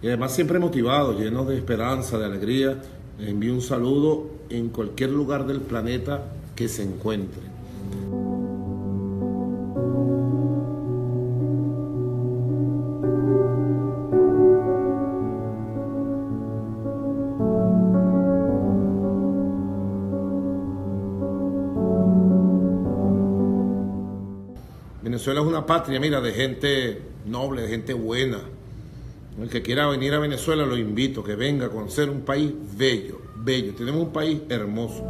Y además siempre motivado, lleno de esperanza, de alegría. envío un saludo en cualquier lugar del planeta que se encuentre. Venezuela es una patria, mira, de gente noble, de gente buena. El que quiera venir a Venezuela lo invito, que venga a conocer un país bello, bello. Tenemos un país hermoso.